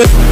with